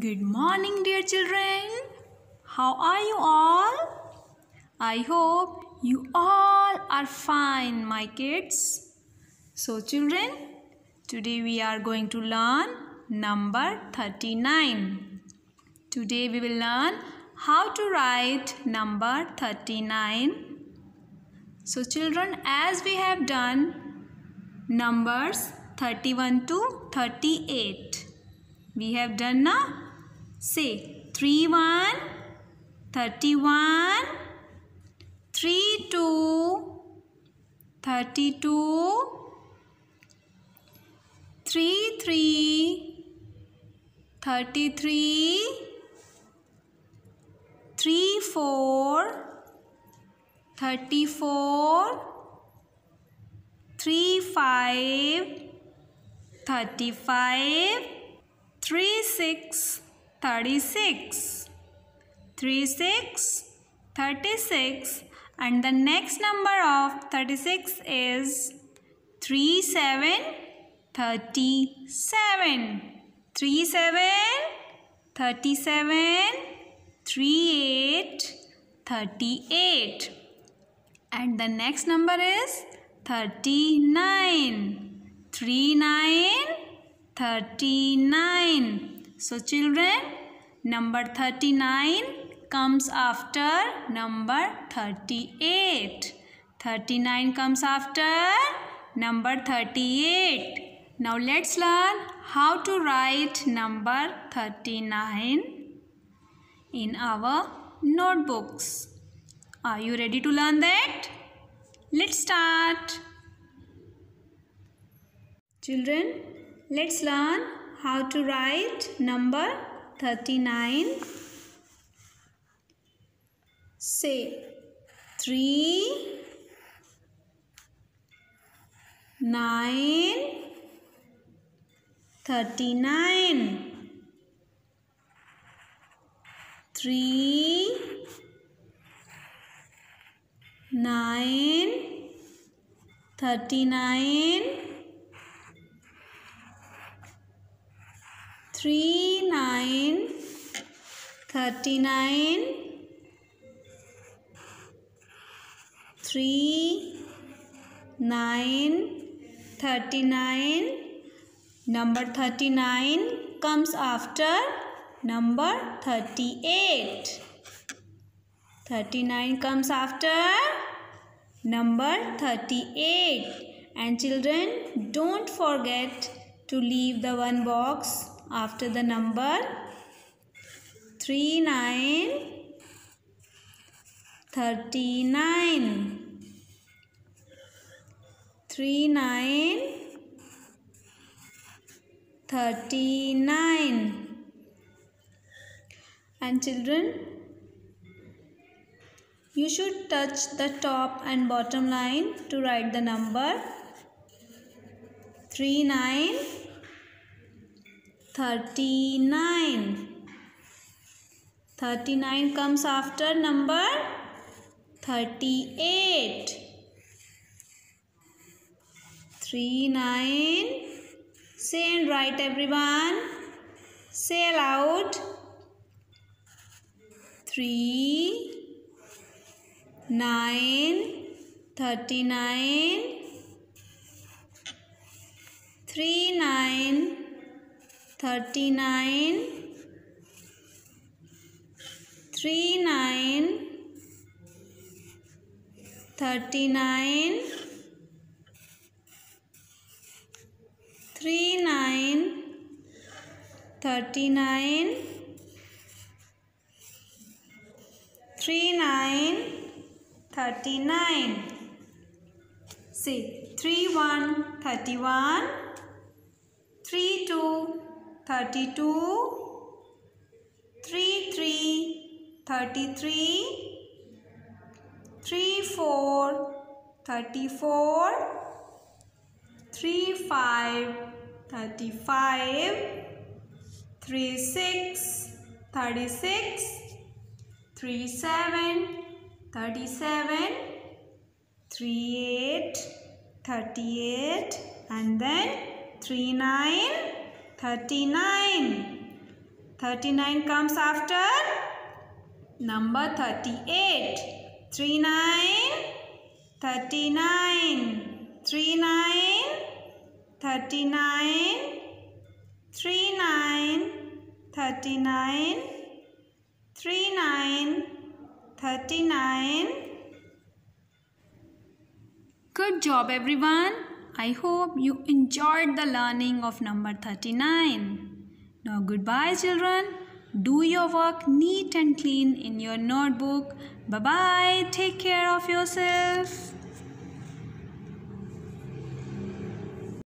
Good morning, dear children. How are you all? I hope you all are fine, my kids. So, children, today we are going to learn number 39. Today we will learn how to write number 39. So, children, as we have done numbers 31 to 38 we have done now say 3 1 31 3 2 32 3 3 33 3 4 34 3 5 35 3 6 36 3 6 36 and the next number of 36 is 3 7 37 3 7 37 3 8 38 and the next number is 39 3 9 39. So children, number 39 comes after number 38. 39 comes after number 38. Now let's learn how to write number 39 in our notebooks. Are you ready to learn that? Let's start. Children, Let's learn how to write number 39. Say 3, 9, 39. 3, 9, 39. Three nine thirty nine three nine thirty nine. Number thirty nine comes after number thirty eight. thirty nine comes after number thirty eight. And children don't forget to leave the one box after the number 3 9 39 39 and children you should touch the top and bottom line to write the number 3 9 39 39 comes after number 38 3 9 say and write everyone say aloud 3 9 39 3 9 thirty nine three nine thirty nine three nine thirty nine three nine thirty nine say three one thirty one three two thirty-two, three three, thirty-three, three four, thirty-four, three five, thirty-five, three six, thirty-six, three seven, thirty-seven, three eight, thirty-eight, and then three nine. 39 39 comes after number 38. 3 9 39 3 9 39 3 9 39 3 9 39 Good job everyone. I hope you enjoyed the learning of number 39. Now goodbye children. Do your work neat and clean in your notebook. Bye-bye. Take care of yourself.